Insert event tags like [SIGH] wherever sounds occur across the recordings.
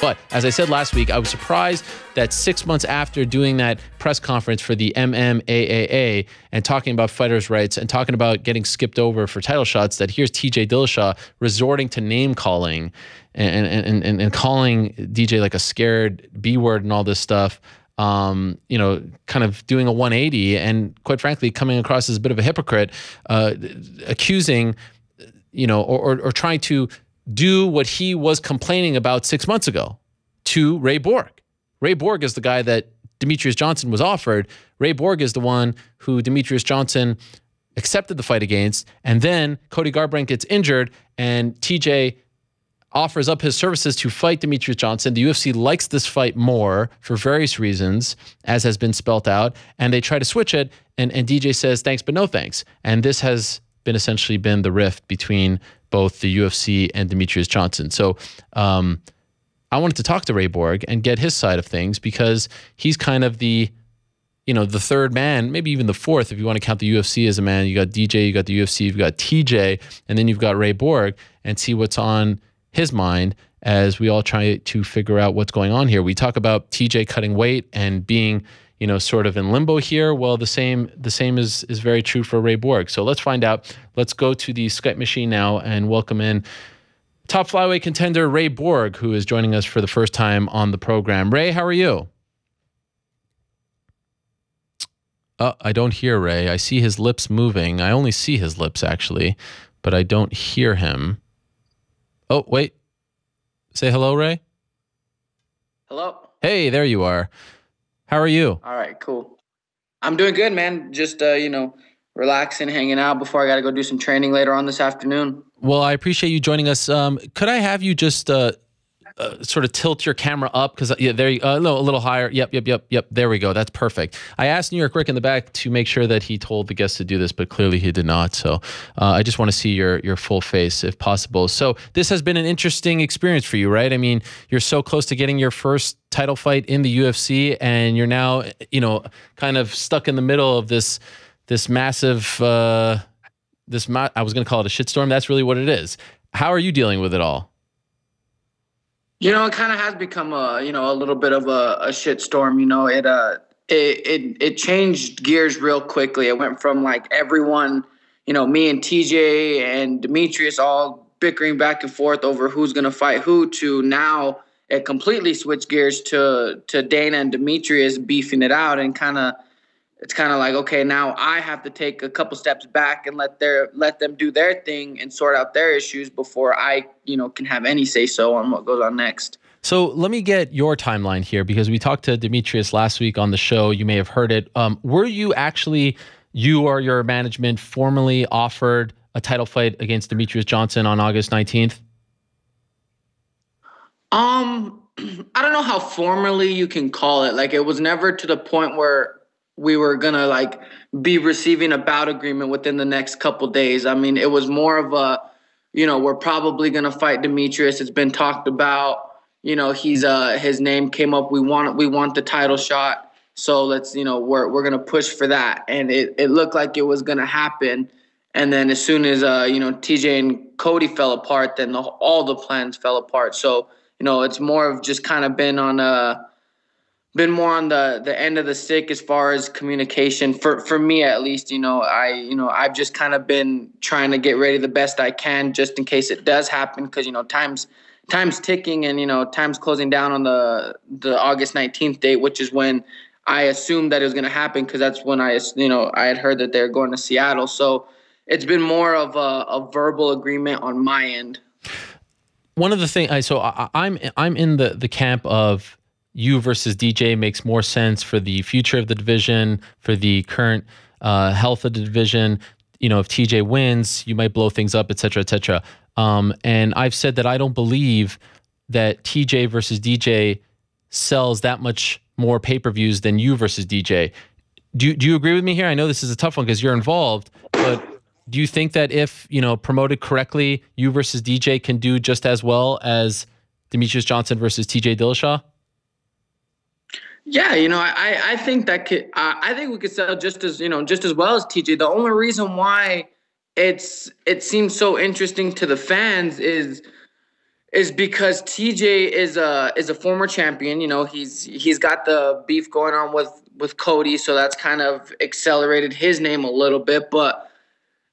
But as I said last week, I was surprised that six months after doing that press conference for the MMAAA and talking about fighters' rights and talking about getting skipped over for title shots, that here's TJ Dillashaw resorting to name calling and, and, and, and calling DJ like a scared B word and all this stuff um, you know, kind of doing a 180 and quite frankly, coming across as a bit of a hypocrite, uh, accusing, you know, or, or, or, trying to do what he was complaining about six months ago to Ray Borg. Ray Borg is the guy that Demetrious Johnson was offered. Ray Borg is the one who Demetrious Johnson accepted the fight against. And then Cody Garbrandt gets injured and TJ offers up his services to fight Demetrious Johnson. The UFC likes this fight more for various reasons, as has been spelt out, and they try to switch it. And, and DJ says, thanks, but no thanks. And this has been essentially been the rift between both the UFC and Demetrious Johnson. So um, I wanted to talk to Ray Borg and get his side of things because he's kind of the you know, the third man, maybe even the fourth, if you want to count the UFC as a man. You got DJ, you got the UFC, you've got TJ, and then you've got Ray Borg, and see what's on his mind as we all try to figure out what's going on here. We talk about TJ cutting weight and being, you know, sort of in limbo here. Well, the same the same is is very true for Ray Borg. So let's find out. Let's go to the Skype machine now and welcome in top flyweight contender Ray Borg, who is joining us for the first time on the program. Ray, how are you? Uh, I don't hear Ray. I see his lips moving. I only see his lips actually, but I don't hear him. Oh, wait. Say hello, Ray. Hello. Hey, there you are. How are you? All right, cool. I'm doing good, man. Just uh, you know, relaxing, hanging out before I got to go do some training later on this afternoon. Well, I appreciate you joining us. Um, could I have you just uh, uh, sort of tilt your camera up because yeah, there you uh, no, a little higher. Yep, yep, yep, yep. There we go. That's perfect. I asked New York Rick in the back to make sure that he told the guests to do this, but clearly he did not. So uh, I just want to see your your full face if possible. So this has been an interesting experience for you, right? I mean, you're so close to getting your first title fight in the UFC, and you're now you know kind of stuck in the middle of this this massive. Uh, this I was going to call it a shitstorm. That's really what it is. How are you dealing with it all? You know, it kind of has become a you know a little bit of a, a shit storm. You know, it uh it, it it changed gears real quickly. It went from like everyone, you know, me and TJ and Demetrious all bickering back and forth over who's gonna fight who to now it completely switched gears to to Dana and Demetrious beefing it out and kind of it's kind of like okay now i have to take a couple steps back and let their let them do their thing and sort out their issues before i you know can have any say so on what goes on next. So let me get your timeline here because we talked to demetrious last week on the show. You may have heard it. Um, were you actually you or your management formally offered a title fight against demetrious johnson on august 19th um [CLEARS THROAT] i don't know how formally you can call it. Like it was never to the point where we were gonna like be receiving a bout agreement within the next couple days. I mean, it was more of a, you know, we're probably gonna fight Demetrious. It's been talked about. You know, he's uh his name came up. We want we want the title shot. So let's you know we're we're gonna push for that. And it it looked like it was gonna happen. And then as soon as uh you know TJ and Cody fell apart, then the, all the plans fell apart. So you know it's more of just kind of been on a been more on the the end of the stick as far as communication. For for me at least you know i you know i've just kind of been trying to get ready the best i can just in case it does happen because you know time's time's ticking and you know time's closing down on the the august 19th date which is when i assumed that it was going to happen because that's when i you know i had heard that they're going to seattle. So it's been more of a, a verbal agreement on my end. One of the things so I, i'm i'm in the the camp of you versus DJ makes more sense for the future of the division, for the current uh, health of the division. You know, if TJ wins, you might blow things up, et cetera, et cetera. Um, and I've said that I don't believe that TJ versus DJ sells that much more pay per views than you versus DJ. Do do you agree with me here? I know this is a tough one because you're involved, but do you think that if you know promoted correctly, you versus DJ can do just as well as Demetrious Johnson versus TJ Dillashaw? Yeah, you know, I I think that could uh, I think we could sell just as you know just as well as TJ. The only reason why it's it seems so interesting to the fans is is because TJ is a is a former champion. You know, he's he's got the beef going on with with Cody, so that's kind of accelerated his name a little bit. But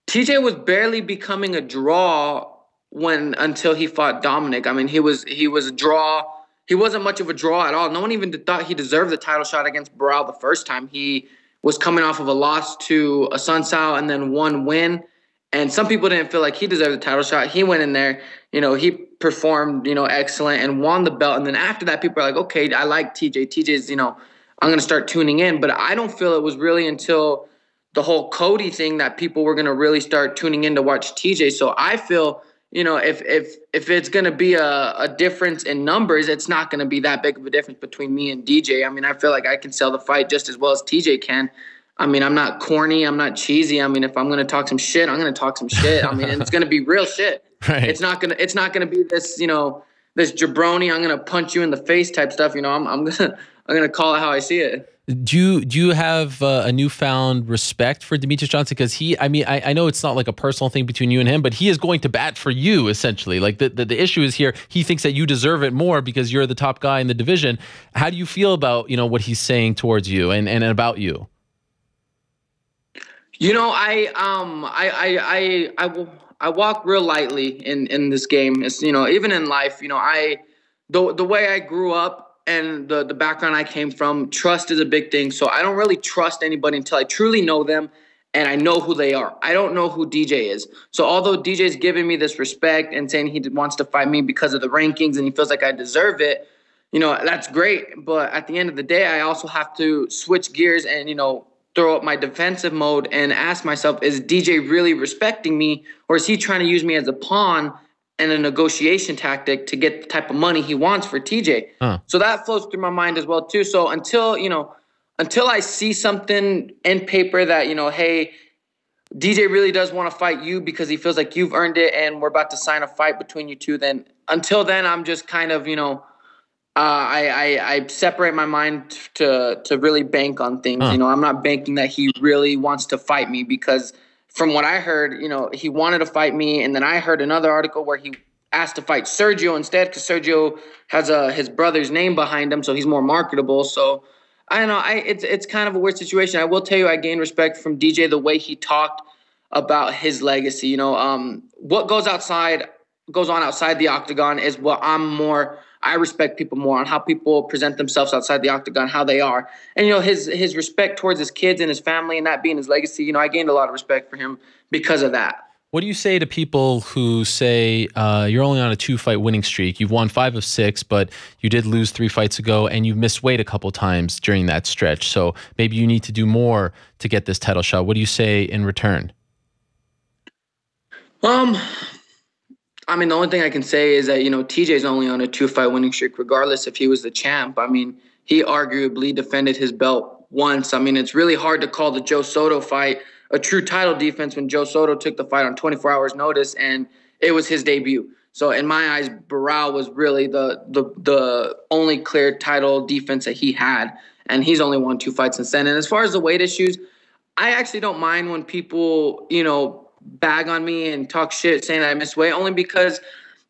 TJ was barely becoming a draw when until he fought Dominick. I mean, he was he was a draw. He wasn't much of a draw at all. No one even thought he deserved the title shot against Barao the first time. He was coming off of a loss to Assunção and then one win. And some people didn't feel like he deserved the title shot. He went in there, you know, he performed, you know, excellent and won the belt. And then after that, people are like, okay, I like TJ. TJ's, you know, I'm going to start tuning in. But I don't feel it was really until the whole Cody thing that people were going to really start tuning in to watch TJ. So I feel, you know, if if if it's going to be a, a difference in numbers, it's not going to be that big of a difference between me and DJ. I mean, I feel like I can sell the fight just as well as TJ can. I mean, I'm not corny. I'm not cheesy. I mean, if I'm gonna talk some shit, I'm gonna talk some shit. I mean, it's gonna be [LAUGHS] real shit. Right. It's not gonna. It's not gonna be this. You know, this jabroni. I'm gonna punch you in the face type stuff. You know, I'm. I'm gonna. I'm gonna call it how I see it. Do you do you have uh, a newfound respect for Demetrious Johnson? Because he, I mean, I, I know it's not like a personal thing between you and him, but he is going to bat for you essentially. Like the, the the issue is here, he thinks that you deserve it more because you're the top guy in the division. How do you feel about you know what he's saying towards you and and about you? You know, I um I I I I, I walk real lightly in in this game. It's you know, even in life, you know, I the the way I grew up and the the background I came from, trust is a big thing. So I don't really trust anybody until I truly know them and I know who they are. I don't know who DJ is. So although DJ is giving me this respect and saying he wants to fight me because of the rankings and he feels like I deserve it, you know, that's great. But at the end of the day, I also have to switch gears and, you know, throw up my defensive mode and ask myself, is DJ really respecting me or is he trying to use me as a pawn and a negotiation tactic to get the type of money he wants for TJ? Huh. So that flows through my mind as well too. So until, you know, until I see something in paper that, you know, hey, DJ really does want to fight you because he feels like you've earned it and we're about to sign a fight between you two, then until then I'm just kind of, you know, uh, I, I, I separate my mind to to really bank on things. Huh. You know, I'm not banking that he really wants to fight me because from what I heard, you know, he wanted to fight me, and then I heard another article where he asked to fight Sergio instead because Sergio has a his brother's name behind him, so he's more marketable. So I don't know. I it's it's kind of a weird situation. I will tell you, I gained respect from DJ the way he talked about his legacy. You know, um, what goes outside goes on outside the octagon is what I'm more I respect people more on how people present themselves outside the octagon, how they are. And you know, his his respect towards his kids and his family and that being his legacy, you know, I gained a lot of respect for him because of that. What do you say to people who say uh, you're only on a two fight winning streak? You've won five of six, but you did lose three fights ago and you've missed weight a couple times during that stretch. So maybe you need to do more to get this title shot. What do you say in return? Um, I mean, the only thing I can say is that you know TJ's only on a two-fight winning streak, regardless if he was the champ. I mean, he arguably defended his belt once. I mean, it's really hard to call the Joe Soto fight a true title defense when Joe Soto took the fight on 24 hours notice and it was his debut. So in my eyes, Barao was really the the the only clear title defense that he had, and he's only won two fights since then. And as far as the weight issues, I actually don't mind when people, you know, bag on me and talk shit saying I missed weight only because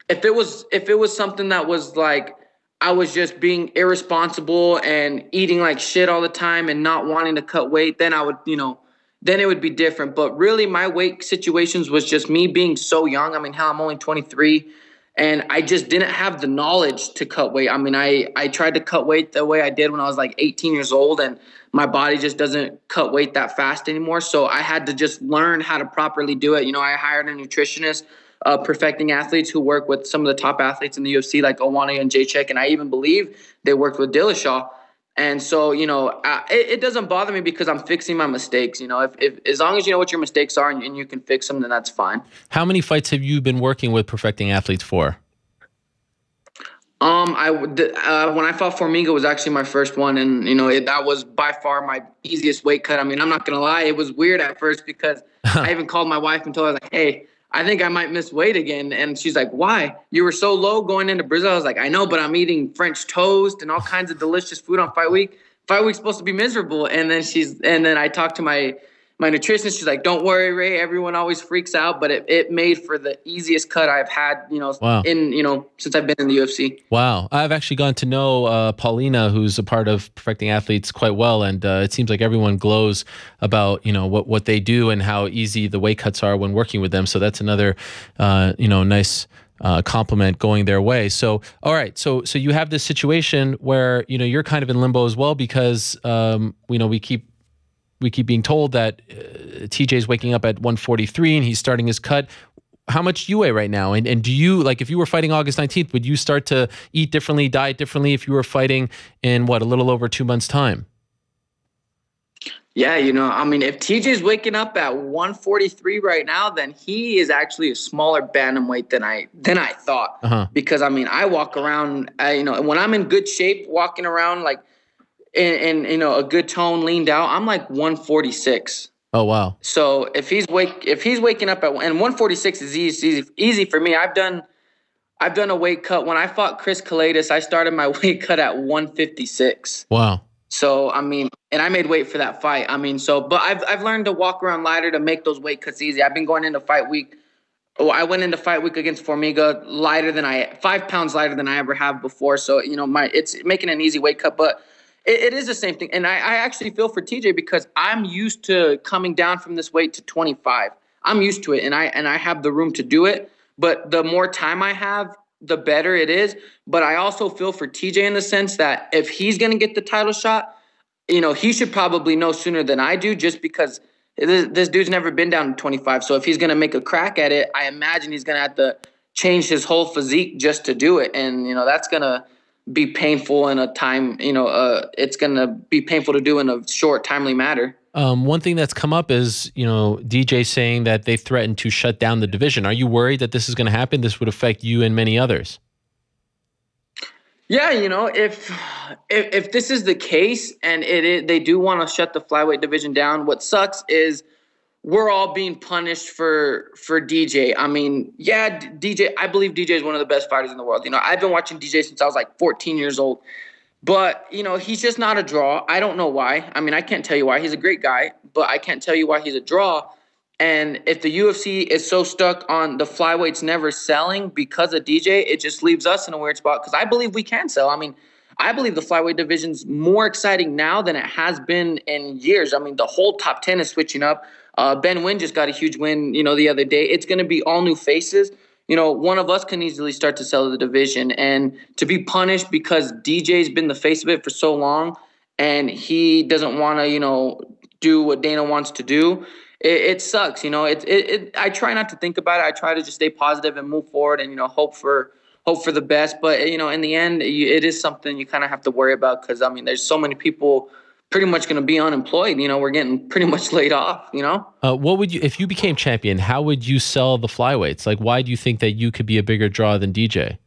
if it was if it was something that was like I was just being irresponsible and eating like shit all the time and not wanting to cut weight, then I would, you know, then it would be different. But really, my weight situations was just me being so young. I mean, hell, I'm only 23, and I just didn't have the knowledge to cut weight. I mean, I I tried to cut weight the way I did when I was like 18 years old, and my body just doesn't cut weight that fast anymore. So I had to just learn how to properly do it. You know, I hired a nutritionist, uh, perfecting athletes who work with some of the top athletes in the UFC, like Owani and Jacek, and I even believe they worked with Dillashaw. And so, you know, I, it, it, doesn't bother me because I'm fixing my mistakes. You know, if, if as long as you know what your mistakes are and, and you can fix them, then that's fine. How many fights have you been working with perfecting athletes for? Um, I uh, when I fought Formiga was actually my first one, and you know it, that was by far my easiest weight cut. I mean, I'm not gonna lie, it was weird at first because [LAUGHS] I even called my wife and told her like, "Hey, I think I might miss weight again," and she's like, "Why? You were so low going into Brazil." I was like, "I know, but I'm eating French toast and all kinds of delicious food on fight week. Fight week's supposed to be miserable." And then she's and then I talked to my my nutritionist, she's like, "Don't worry, Ray. Everyone always freaks out, but it, it made for the easiest cut I've had, you know, wow. in you know since I've been in the UFC." Wow, I've actually gone to know uh, Paulina, who's a part of Perfecting Athletes, quite well, and uh, it seems like everyone glows about you know what what they do and how easy the weight cuts are when working with them. So that's another uh, you know nice. Uh, compliment going their way. So, all right. So, so you have this situation where you know you're kind of in limbo as well because um, you know we keep we keep being told that uh, TJ's waking up at 143 and he's starting his cut. How much do you weigh right now? And and do you like if you were fighting August 19th, would you start to eat differently, diet differently if you were fighting in what a little over two months' time? Yeah, you know, I mean, if TJ's waking up at 143 right now, then he is actually a smaller bantamweight than I than I thought. Uh-huh. Because I mean, I walk around, I, you know, when I'm in good shape, walking around like and, you know a good tone leaned out, I'm like 146. Oh wow! So if he's wake if he's waking up at and 146 is easy easy, easy for me. I've done I've done a weight cut when I fought Chris Kelades. I started my [LAUGHS] weight cut at 156. Wow. So I mean, and I made weight for that fight. I mean, so but I've I've learned to walk around lighter to make those weight cuts easy. I've been going into fight week. Oh, I went into fight week against Formiga lighter than I five pounds lighter than I ever have before. So you know, my it's making an easy weight cut, but it, it is the same thing. And I, I actually feel for TJ because I'm used to coming down from this weight to 25. I'm used to it and I and I have the room to do it. But the more time I have, the better it is. But I also feel for TJ in the sense that if he's gonna get the title shot, you know, he should probably know sooner than I do just because this, this dude's never been down to 25. So if he's gonna make a crack at it, I imagine he's gonna have to change his whole physique just to do it. And you know, that's gonna be painful in a time, you know, uh, it's going to be painful to do in a short, timely matter. Um, one thing that's come up is, you know, DJ saying that they threatened to shut down the division. Are you worried that this is going to happen? This would affect you and many others. Yeah, you know, if if, if this is the case and it, it they do want to shut the flyweight division down, what sucks is we're all being punished for for DJ. I mean, yeah, DJ. I believe DJ is one of the best fighters in the world. You know, I've been watching DJ since I was like 14 years old. But you know, he's just not a draw. I don't know why. I mean, I can't tell you why. He's a great guy, but I can't tell you why he's a draw. And if the UFC is so stuck on the flyweights never selling because of DJ, it just leaves us in a weird spot. Because I believe we can sell. I mean, I believe the flyweight division's more exciting now than it has been in years. I mean, the whole top 10 is switching up. Uh, Ben Nguyen just got a huge win, you know, the other day. It's going to be all new faces. You know, one of us can easily start to sell the division, and to be punished because DJ's been the face of it for so long, and he doesn't want to, you know, do what Dana wants to do. It, it sucks, you know. It, it, it. I try not to think about it. I try to just stay positive and move forward, and you know, hope for hope for the best. But you know, in the end, it is something you kind of have to worry about because I mean, there's so many people pretty much going to be unemployed. You know, we're getting pretty much [LAUGHS] laid off. You know. Uh, what would you, if you became champion? How would you sell the flyweights? Like, why do you think that you could be a bigger draw than DJ?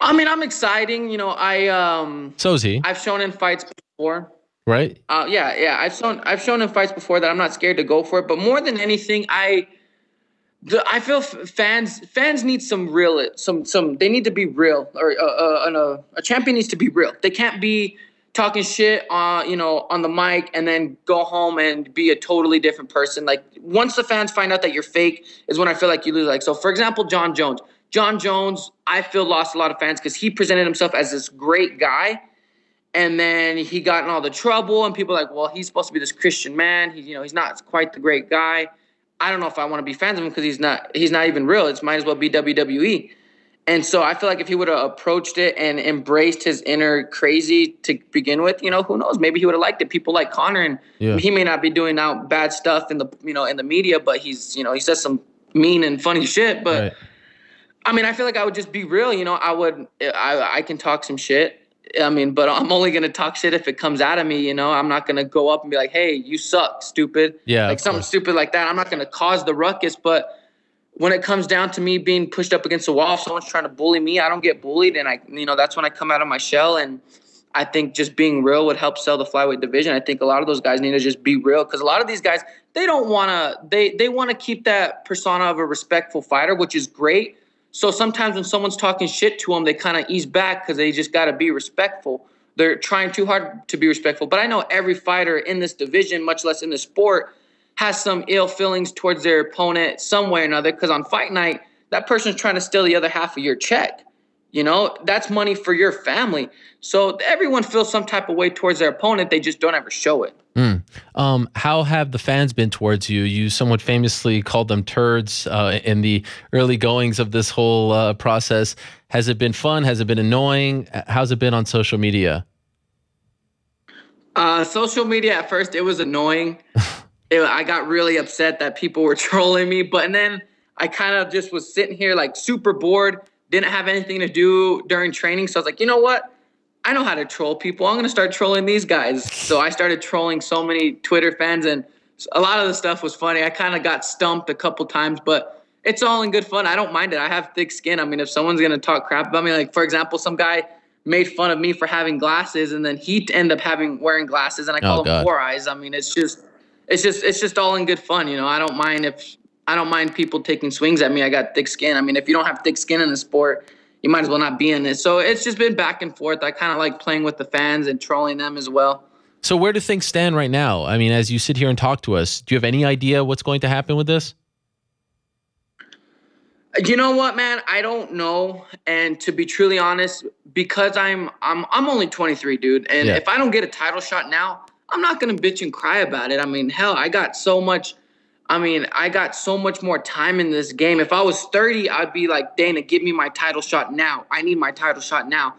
I mean, I'm exciting. You know, I um. So is he. I've shown in fights before. Right. Uh, yeah, yeah. I've shown I've shown in fights before that I'm not scared to go for it. But more than anything, I. I feel fans fans need some real some some they need to be real or uh, uh, a, a champion needs to be real. They can't be talking shit on you know on the mic and then go home and be a totally different person. Like once the fans find out that you're fake is when i feel like you lose like so for example Jon jones. Jon jones i feel lost a lot of fans because he presented himself as this great guy and then he got in all the trouble and people like well he's supposed to be this christian man. He, you know he's not quite the great guy i don't know if i want to be fans of him because he's not he's not even real It's might as well be wwe and so I feel like if he would have approached it and embraced his inner crazy to begin with, you know, who knows? Maybe he would have liked it. People like Conor, and yeah. he may not be doing out bad stuff in the you know in the media, but he's you know he says some mean and funny shit. But right. I mean, I feel like I would just be real. You know, I would I I can talk some shit. I mean, but I'm only gonna talk shit if it comes out of me. You know, I'm not gonna go up and be like, "Hey, you suck, stupid." Yeah, like something stupid like that. I'm not gonna cause the ruckus, but when it comes down to me being pushed up against the wall, if someone's trying to bully me, I don't get bullied, and I, you know, that's when I come out of my shell. And I think just being real would help sell the flyweight division. I think a lot of those guys need to just be real because a lot of these guys they don't want to they they want to keep that persona of a respectful fighter, which is great. So sometimes when someone's talking shit to them, they kind of ease back because they just got to be respectful. they're trying too hard to be respectful. But I know every fighter in this division, much less in the sport, has some ill feelings towards their opponent some way or another. Because on fight night, that person's trying to steal the other half of your check. You know, that's money for your family. So everyone feels some type of way towards their opponent. They just don't ever show it. Mm. Um, how have the fans been towards you? You somewhat famously called them turds uh, in the early goings of this whole uh, process. Has it been fun? Has it been annoying? How's it been on social media? Uh, social media at first it was annoying. [LAUGHS] it, I got really upset that people were [LAUGHS] trolling me, but then I kind of just was sitting here like super bored, didn't have anything to do during training, so I was like, you know what? I know how to troll people. I'm going to start trolling these guys. So I started trolling so many Twitter fans, and a lot of the stuff was funny. I kind of got stumped a couple times, but it's all in good fun. I don't mind it. I have thick skin. I mean, if someone's going to talk crap about me, like for example, some guy made fun of me for having glasses, and then he ended up having wearing glasses, and I oh, call oh, him God. four eyes. I mean, it's just, it's just, it's just all in good fun. You know, I don't mind if I don't mind people taking swings at me. I got thick skin. I mean, if you don't have thick skin in the sport, you might as well not be in it. So it's just been back and forth. I kind of like playing with the fans and trolling them as well. So where do things stand right now? I mean, as you sit here and talk to us, do you have any idea what's going to happen with this? You know what, man? I don't know. And to be truly honest, because I'm I'm I'm only 23, dude. And yeah. if I don't get a title shot now, I'm not gonna bitch and cry about it. I mean, hell, I got so much. I mean, I got so much more time in this game. If I was 30, I'd be like, Dana, give me my title shot now. I need my title shot now.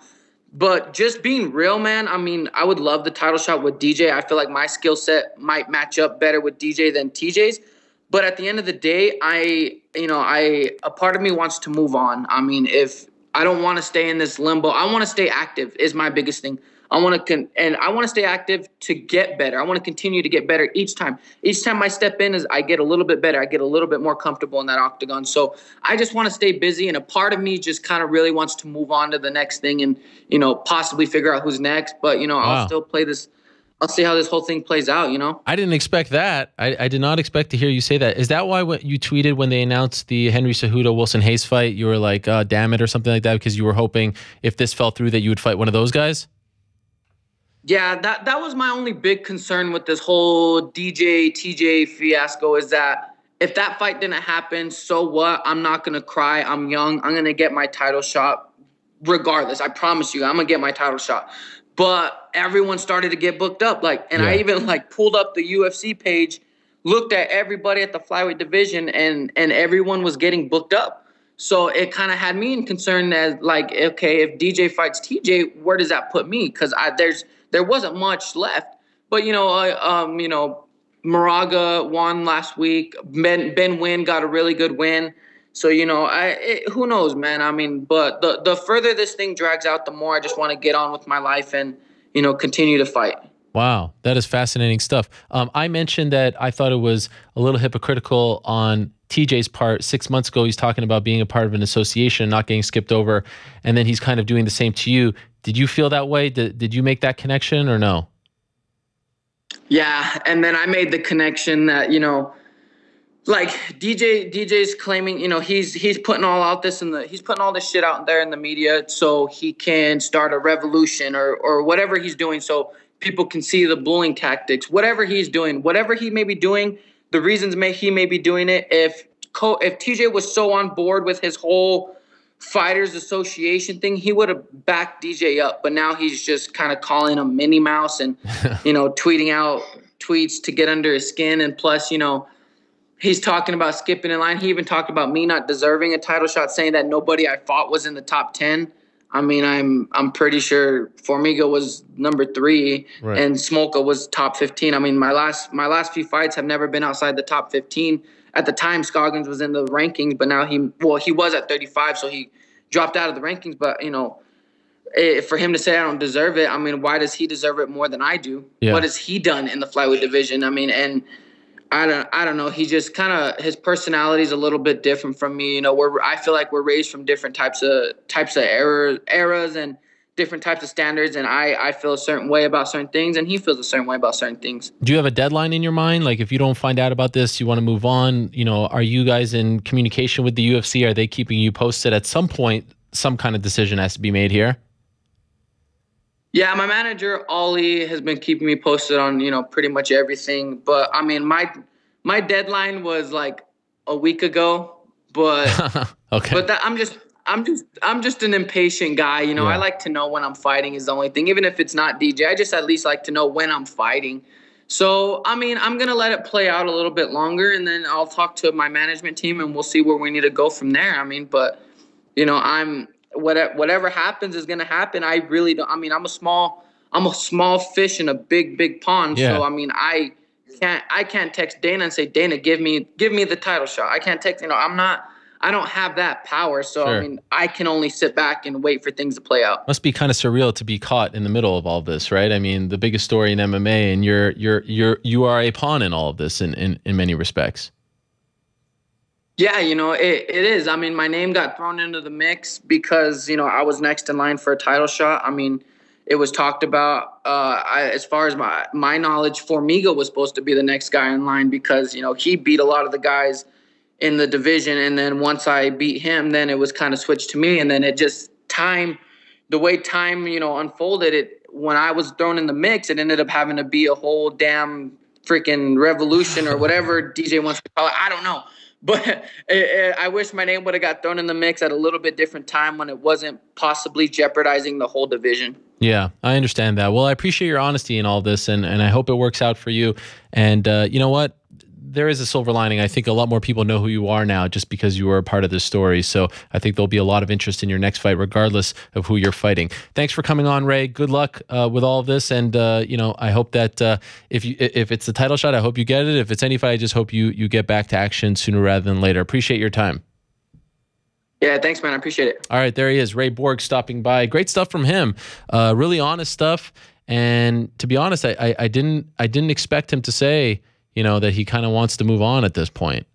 But just being real, man, I mean, I would love the title shot with DJ. I feel like my skill set might match up better with DJ than TJ's. But at the end of the day, I, you know, I a part of me wants to move on. I mean, if I don't want to stay in this limbo, I want to stay active is my biggest thing. I want to con- and I want to stay active to get better. I want to continue to get better each time. Each time I step in, is I get a little bit better. I get a little bit more comfortable in that octagon. So I just want to stay busy, and a part of me just kind of really wants to move on to the next thing, and you know, possibly figure out who's next. But you know, wow. I'll still play this I'll see how this whole thing plays out. You know, I didn't expect that. I, I did not expect to hear you say that. Is that why what you tweeted when they announced the Henry Cejudo Wilson Reis fight? You were like, uh, "Damn it" or something like that because you were hoping if this fell through that you would fight one of those guys. Yeah, that that was my only big concern with this whole DJ TJ fiasco is that if that fight didn't happen, so what? I'm not gonna cry. I'm young. I'm gonna get my title shot regardless. I promise you, I'm gonna get my title shot but everyone started to get booked up. Like, and yeah. I even like pulled up the UFC page, looked at everybody at the flyweight division, and and everyone was getting booked up. So it kind of had me in concern as like, okay, if DJ fights TJ, where does that put me? Because I there's there wasn't much left. But you know, uh, um, you know, Moraga won last week. Ben Ben Nguyen got a really good win. So you know, I it, who knows, man. I mean, but the the further this thing drags out, the more I just want to get on with my life and you know continue to fight. Wow, that is fascinating stuff. Um, I mentioned that I thought it was a little hypocritical on TJ's part. Six months ago, he's talking about being a part of an association, not getting skipped over, and then he's kind of doing the same to you. Did you feel that way? Did Did you make that connection or no? Yeah, and then I made the connection that you know like DJ DJ's claiming, you know, he's he's putting all out this in the he's putting all this shit out there in the media so he can start a revolution or or whatever he's doing so people can see the bullying tactics. Whatever he's doing, whatever he may be doing, the reasons may he may be doing it. If Co- if TJ was so on board with his whole fighters association thing, he would have backed DJ up. But now he's just kind of calling him Minnie Mouse and [LAUGHS] you know tweeting out tweets to get under his skin and plus you know he's talking about skipping in line. He even talked about me not deserving a title shot, saying that nobody I fought was in the top ten. I mean, I'm I'm pretty sure Formiga was number three right. and Smolka was top fifteen. I mean, my last my last few fights have never been outside the top fifteen. At the time, Scoggins was in the rankings, but now he well he was at 35, so he dropped out of the rankings. But you know, it, for him to say I don't deserve it, I mean, why does he deserve it more than I do? Yeah. What has he done in the flyweight division? I mean, and I don't I don't know. He just kind of his personality is a little bit different from me. You know, we're I feel like we're raised from different types of types of era, eras and different types of standards and I I feel a certain way about certain things and he feels a certain way about certain things. Do you have a deadline in your mind? Like if you don't find out about this, you want to move on, you know, are you guys in communication with the UFC? Are they keeping you posted at some point some kind of decision has to be made here? Yeah, my manager Ollie has been keeping me posted on you know pretty much everything. But I mean, my my deadline was like a week ago. But [LAUGHS] okay. But that, I'm just I'm just I'm just an impatient guy. You know, yeah. I like to know when I'm fighting is the only thing. Even if it's not DJ, I just at least like to know when I'm fighting. So I mean, I'm gonna let it play out a little bit longer, and then I'll talk to my management team, and we'll see where we need to go from there. I mean, but you know, I'm whatever whatever happens is gonna happen. I really don't. I mean, I'm a small I'm a small fish in a big big pond. Yeah. So I mean, I can't I can't text Dana and say Dana, give me give me the title shot. I can't text. You know, I'm not. I don't have that power. So sure. I mean, I can only sit back and wait for things to play out. Must be kind of surreal to be caught in the middle of all this, right? I mean, the biggest story in MMA, and you're you're you're you are a pawn in all of this in in, in many respects. Yeah, you know, it, it is. I mean, my name got thrown into the mix because, you know, I was next in line for a title shot. I mean, it was talked about uh, I, as far as my, my knowledge, Formiga was supposed to be the next guy in line because, you know, he beat a lot of the guys in the division. And then once I beat him, then it was kind of switched to me. And then it just time, the way time, you know, unfolded it, when I was thrown in the mix, it ended up having to be a whole damn freaking revolution or whatever [LAUGHS] DJ wants to call it. I don't know but [LAUGHS] it, it, I wish my name would have got thrown in the mix at a little bit different time when it wasn't possibly jeopardizing the whole division. Yeah, I understand that. Well, I appreciate your honesty in all this, and, and I hope it works out for you. And uh, you know what? There is a silver lining. I think a lot more people know who you are now just because you were a part of this story. So I think there'll be a lot of interest in your next fight, regardless of who you're fighting. Thanks for coming on, Ray. Good luck uh, with all of this, and uh, you know I hope that uh, if you if it's the title shot, I hope you get it. If it's any fight, I just hope you you get back to action sooner rather than later. Appreciate your time. Yeah, thanks, man. I appreciate it. All right, there he is, Ray Borg, stopping by. Great stuff from him. Uh, really honest stuff. And to be honest, I, I, I didn't I didn't expect him to say you know, that he kind of wants to move on at this point.